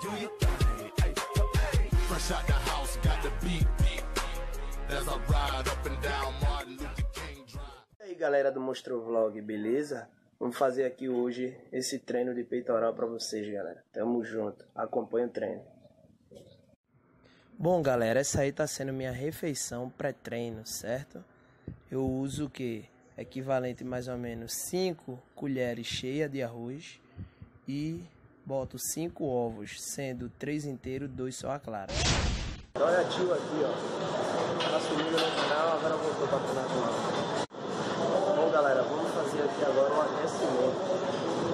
do your thing. Fresh out the house, got the beat. Ride up and down Martin Luther King Drive. E aí galera do Monstro Vlog, beleza? Vamos fazer aqui hoje esse treino de peitoral para vocês, galera. Tamo junto, acompanha o treino. Bom, galera, essa aí tá sendo minha refeição pré-treino, certo? Eu uso o que? Equivalente mais ou menos 5 colheres cheias de arroz e boto 5 ovos, sendo 3 inteiros, 2 só a clara. Olha tio aqui, ó. Tá subindo no canal, agora voltou pra canal. Bom, galera, vamos fazer aqui agora um aquecimento,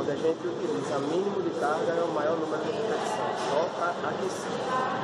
onde a gente utiliza mínimo de carga e o maior número de repetições, só para aquecer.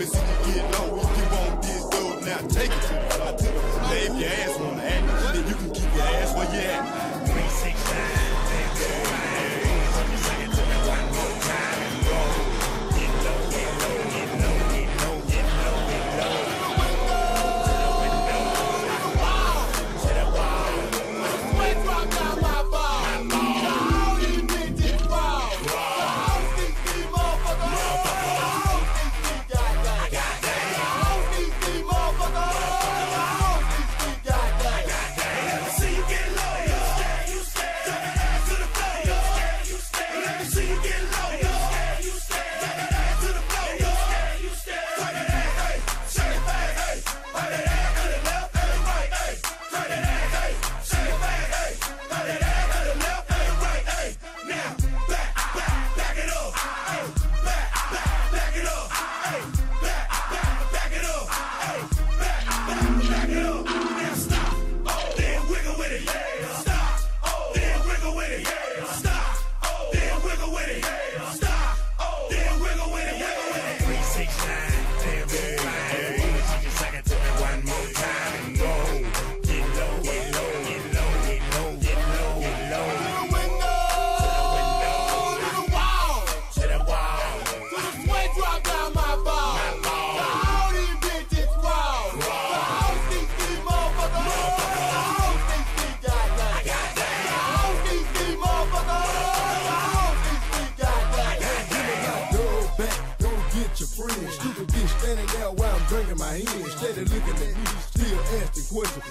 me get low. If you want this dope, now take it to the floor. Now if your ass wanna act, then you can keep your ass where you at.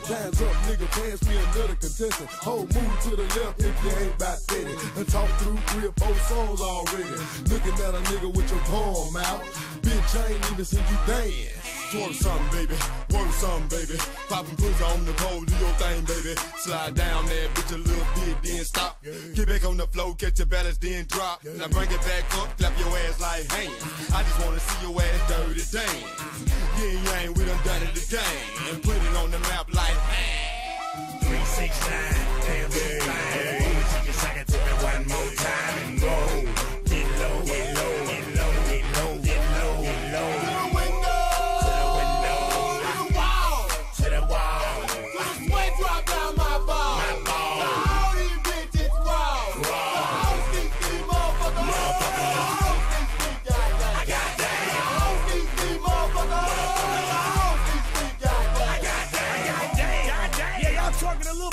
Hands up, nigga, pass me another contestant. Whole move to the left if you ain't about Betty. And talk through three or four songs already. Looking at a nigga with your palm out. Bitch, I ain't even seen you dance. Twerk something, baby. Work something, baby. Poppin' pussy on the pole, do your thing, baby. Slide down there, bitch, a little bit, then stop. Get back on the floor, catch your balance, then drop. Now bring it back up, clap your ass like hands. I just wanna see your ass dirty dance. Yeah, yang, we done done it again. And put it on the map like, man. Three, six, nine, damn, damn,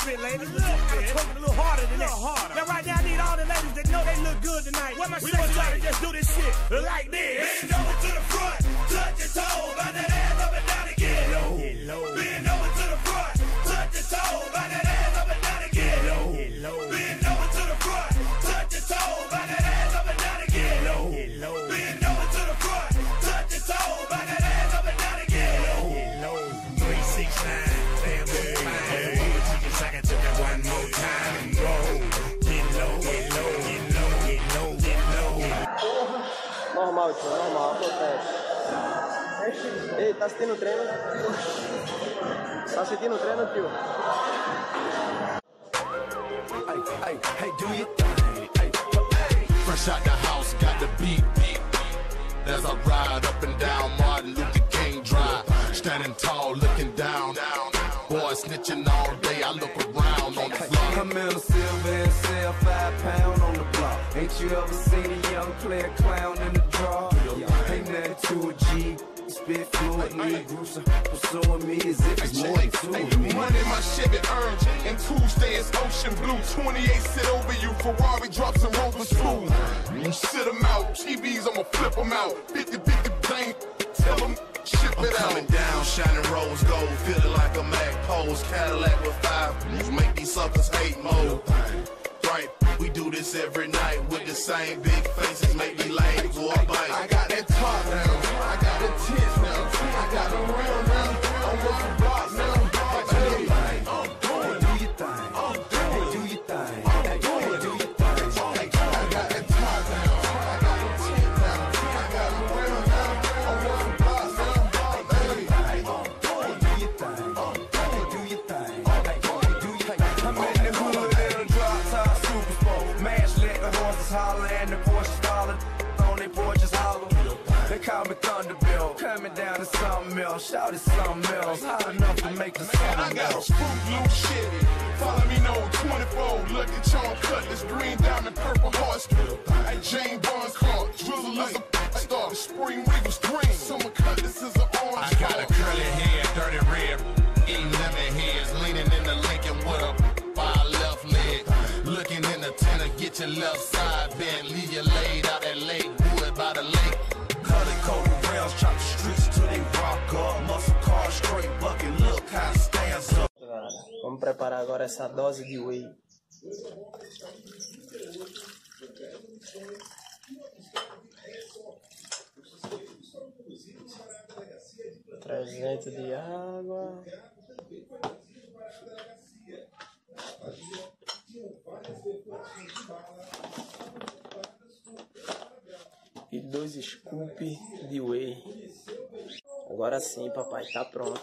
twerking a little bit, ladies. A little bit. Twerking a little harder than that. harder. Now, right now, I need all the ladies that know they look good tonight. What my we gonna try to just do this shit like this. Bend over to the front, touch your toe, Normal, tio, normal, acontece. Ei, tá assistindo o treino? Tá assistindo o treino, tio? Hey, hey, hey, do your thing. Hey, hey. Fresh out the house, got the beat. As I ride up and down Martin Luther King Drive, standing tall, looking down. Boy snitching all day, I look around on the floor. I'm in a silver and sell five pound on the block. Ain't you ever seen a young player clown in the draw? Ain't nothing to a G. Spit fluently, Bruce pursuing me as if it's more than two of me. Money my Chevy earned, and Tuesday is ocean blue. 28 sit over you, Ferrari drops and Rover smooth. You sit them out, TVs, I'ma flip them out. 50 50 bang, tell them, ship it out. Coming down, shining rose gold, feeling like a Mac pose. Cadillac with five blues, make these suckers hate mode. This every night with the same big faces, make me lame a bite. I got that top now, I got the tits now, I got the real now, holler and the Porsche dollar on they porches hollow. They call me Thumb underbelly. Coming down to something else, shout it something else. High enough to make the And I got a spook loose shit. Follow me no 24. Look at Charm Cutlass, green diamond, purple horse. Hey, Jane Barnes Clark. Drizzle is a star. Spring Regal's your left side bent, leave you laid out that lake, wood by the lake. Chop the streets till they rock up. Muscle car, straight bucket, look how it stands up. Vamos preparar agora essa dose de whey. Trezentos de água. E dois scoop de whey. Agora sim, papai, tá pronto.